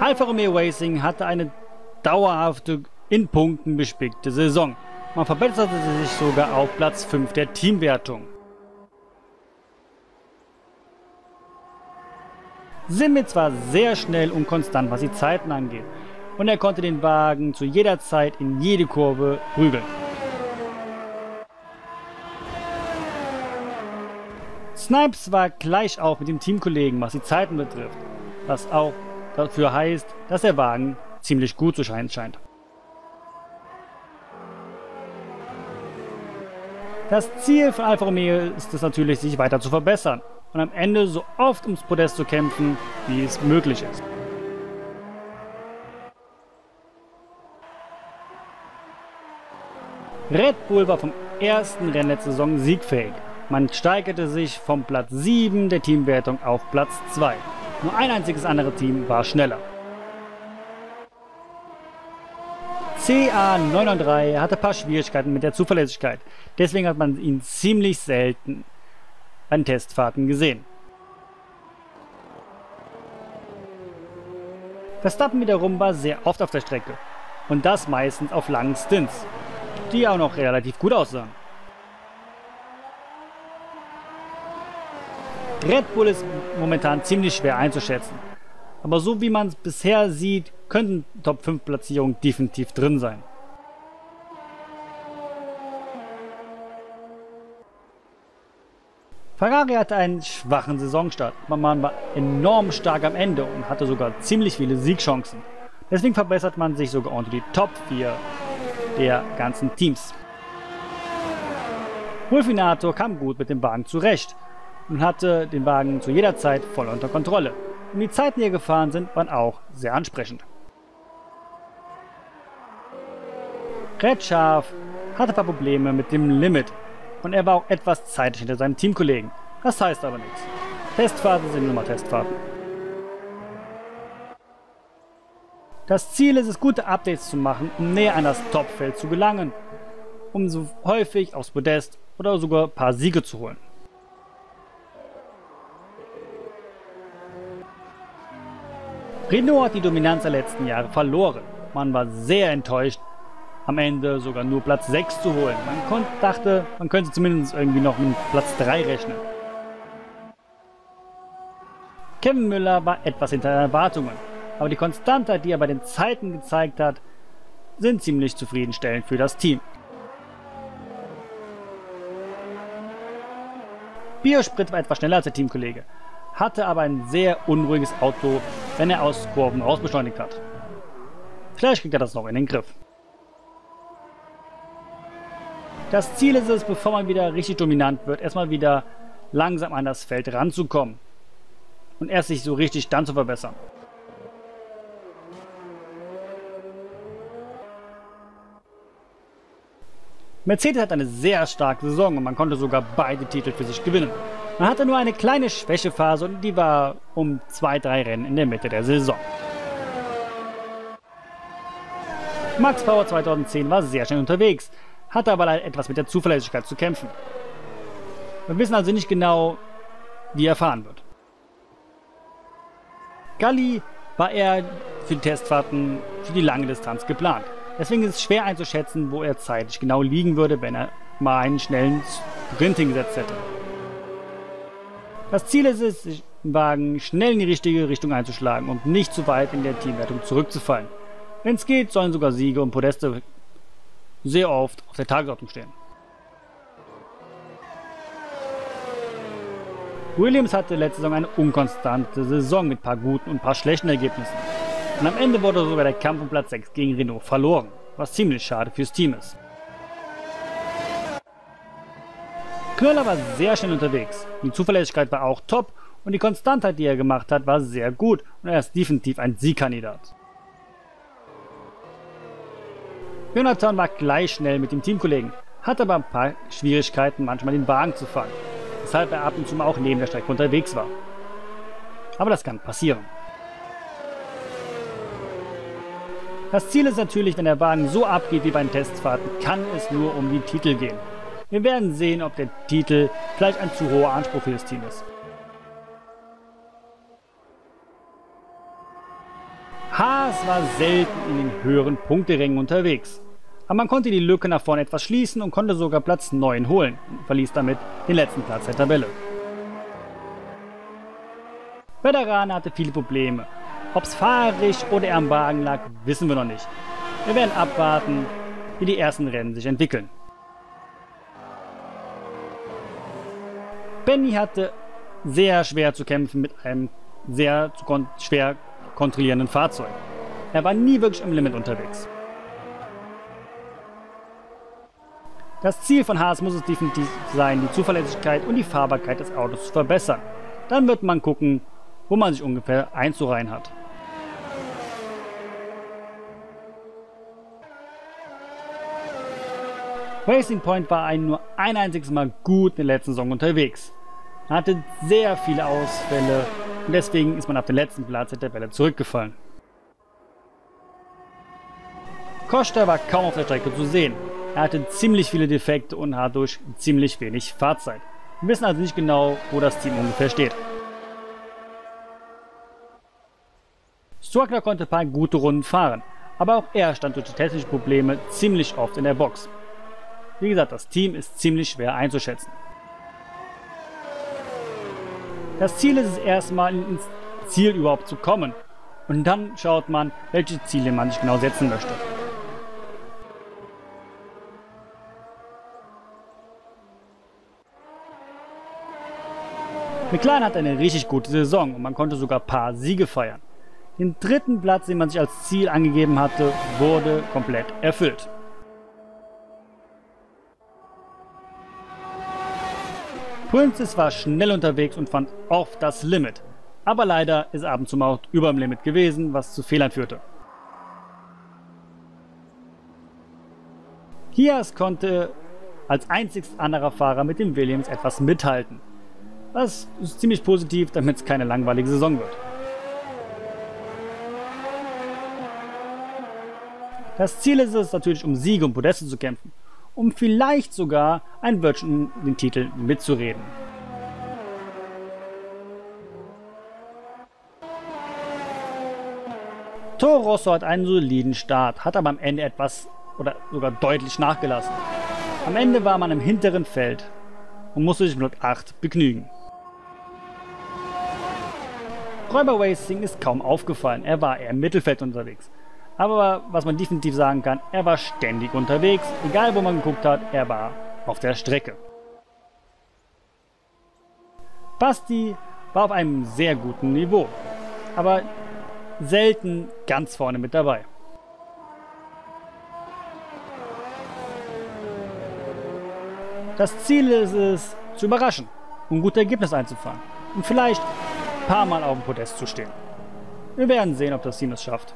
Alfa Romeo Racing hatte eine dauerhafte, in Punkten bespickte Saison. Man verbesserte sich sogar auf Platz 5 der Teamwertung. Simitz war sehr schnell und konstant, was die Zeiten angeht. Und er konnte den Wagen zu jeder Zeit in jede Kurve prügeln. Snipes war gleich auf mit dem Teamkollegen, was die Zeiten betrifft. Was auch dafür heißt, dass der Wagen ziemlich gut zu scheinen scheint. Das Ziel von Alfa Romeo ist es natürlich, sich weiter zu verbessern und am Ende so oft ums Podest zu kämpfen, wie es möglich ist. Red Bull war vom ersten Rennen der Saison siegfähig. Man steigerte sich vom Platz 7 der Teamwertung auf Platz 2. Nur ein einziges anderes Team war schneller. CA993 hatte ein paar Schwierigkeiten mit der Zuverlässigkeit. Deswegen hat man ihn ziemlich selten an Testfahrten gesehen. Verstappen wiederum war sehr oft auf der Strecke. Und das meistens auf langen Stints, die auch noch relativ gut aussahen. Red Bull ist momentan ziemlich schwer einzuschätzen. Aber so wie man es bisher sieht, könnten Top 5 Platzierungen definitiv drin sein. Ferrari hatte einen schwachen Saisonstart, man war enorm stark am Ende und hatte sogar ziemlich viele Siegchancen. Deswegen verbessert man sich sogar unter die Top 4 der ganzen Teams. Wolfinator kam gut mit dem Wagen zurecht und hatte den Wagen zu jeder Zeit voll unter Kontrolle. Und die Zeiten, die er gefahren sind, waren auch sehr ansprechend. Red Schaf hatte ein paar Probleme mit dem Limit und er war auch etwas zeitig hinter seinem Teamkollegen. Das heißt aber nichts. Testfahrten sind nur mal Testfahrten. Das Ziel ist es, gute Updates zu machen, um näher an das Topfeld zu gelangen, um so häufig aufs Podest oder sogar ein paar Siege zu holen. Renault hat die Dominanz der letzten Jahre verloren. Man war sehr enttäuscht, am Ende sogar nur Platz 6 zu holen. Man dachte, man könnte zumindest irgendwie noch mit Platz 3 rechnen. Kevin Müller war etwas hinter den Erwartungen, aber die Konstante, die er bei den Zeiten gezeigt hat, sind ziemlich zufriedenstellend für das Team. Biosprit war etwas schneller als der Teamkollege, hatte aber ein sehr unruhiges Auto, wenn er aus Kurven rausbeschleunigt hat. Vielleicht kriegt er das noch in den Griff. Das Ziel ist es, bevor man wieder richtig dominant wird, erstmal wieder langsam an das Feld ranzukommen. Und erst sich so richtig dann zu verbessern. Mercedes hat eine sehr starke Saison und man konnte sogar beide Titel für sich gewinnen. Man hatte nur eine kleine Schwächephase und die war um zwei, drei Rennen in der Mitte der Saison. Max Power 2010 war sehr schnell unterwegs, hatte aber leider etwas mit der Zuverlässigkeit zu kämpfen. Wir wissen also nicht genau, wie er fahren wird. Galli war eher für die Testfahrten für die lange Distanz geplant. Deswegen ist es schwer einzuschätzen, wo er zeitlich genau liegen würde, wenn er mal einen schnellen Sprint hingesetzt hätte. Das Ziel ist es, den Wagen schnell in die richtige Richtung einzuschlagen und nicht zu weit in der Teamwertung zurückzufallen. Wenn es geht, sollen sogar Siege und Podeste sehr oft auf der Tagesordnung stehen. Williams hatte letzte Saison eine unkonstante Saison mit paar guten und paar schlechten Ergebnissen. Und am Ende wurde sogar der Kampf um Platz 6 gegen Renault verloren, was ziemlich schade fürs Team ist. Knöller war sehr schnell unterwegs. Die Zuverlässigkeit war auch top und die Konstantheit, die er gemacht hat, war sehr gut und er ist definitiv ein Siegkandidat. Jonathan war gleich schnell mit dem Teamkollegen, hatte aber ein paar Schwierigkeiten, manchmal den Wagen zu fahren, weshalb er ab und zu mal auch neben der Strecke unterwegs war. Aber das kann passieren. Das Ziel ist natürlich, wenn der Wagen so abgeht wie bei den Testfahrten, kann es nur um die Titel gehen. Wir werden sehen, ob der Titel vielleicht ein zu hoher Anspruch für das Team ist. Haas war selten in den höheren Punkterängen unterwegs. Aber man konnte die Lücke nach vorne etwas schließen und konnte sogar Platz 9 holen und verließ damit den letzten Platz der Tabelle. Veteraner hatte viele Probleme. Ob es fahrisch oder er am Wagen lag, wissen wir noch nicht. Wir werden abwarten, wie die ersten Rennen sich entwickeln. Benny hatte sehr schwer zu kämpfen mit einem sehr kon schwer kontrollierenden Fahrzeug. Er war nie wirklich im Limit unterwegs. Das Ziel von Haas muss es definitiv sein, die Zuverlässigkeit und die Fahrbarkeit des Autos zu verbessern. Dann wird man gucken, wo man sich ungefähr einzureihen hat. Racing Point war ein nur ein einziges Mal gut in der letzten Saison unterwegs. Hatte sehr viele Ausfälle und deswegen ist man auf den letzten Platz der Tabelle zurückgefallen. Costa war kaum auf der Strecke zu sehen. Er hatte ziemlich viele Defekte und hat durch ziemlich wenig Fahrzeit. Wir wissen also nicht genau, wo das Team ungefähr steht. Struckner konnte ein paar gute Runden fahren, aber auch er stand durch die technischen Probleme ziemlich oft in der Box. Wie gesagt, das Team ist ziemlich schwer einzuschätzen. Das Ziel ist es erstmal ins Ziel überhaupt zu kommen. Und dann schaut man, welche Ziele man sich genau setzen möchte. McLaren hat eine richtig gute Saison und man konnte sogar ein paar Siege feiern. Den dritten Platz, den man sich als Ziel angegeben hatte, wurde komplett erfüllt. Princess war schnell unterwegs und fand oft das Limit. Aber leider ist ab und zu mal auch über dem Limit gewesen, was zu Fehlern führte. Hias konnte als einzigst anderer Fahrer mit dem Williams etwas mithalten. Das ist ziemlich positiv, damit es keine langweilige Saison wird. Das Ziel ist es natürlich, um Siege und Podeste zu kämpfen um vielleicht sogar ein Wörtchen den Titel mitzureden. Toro Rosso hat einen soliden Start, hat aber am Ende etwas oder sogar deutlich nachgelassen. Am Ende war man im hinteren Feld und musste sich mit 8 begnügen. Räuber Racing ist kaum aufgefallen, er war eher im Mittelfeld unterwegs. Aber was man definitiv sagen kann, er war ständig unterwegs. Egal wo man geguckt hat, er war auf der Strecke. Basti war auf einem sehr guten Niveau, aber selten ganz vorne mit dabei. Das Ziel ist es, zu überraschen und gute Ergebnisse einzufahren und vielleicht ein paar Mal auf dem Podest zu stehen. Wir werden sehen, ob das Team es schafft.